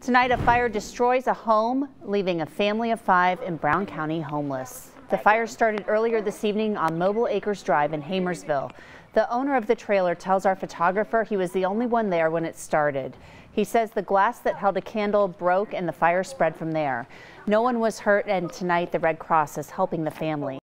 Tonight, a fire destroys a home, leaving a family of five in Brown County homeless. The fire started earlier this evening on Mobile Acres Drive in Hamersville. The owner of the trailer tells our photographer he was the only one there when it started. He says the glass that held a candle broke and the fire spread from there. No one was hurt and tonight the Red Cross is helping the family.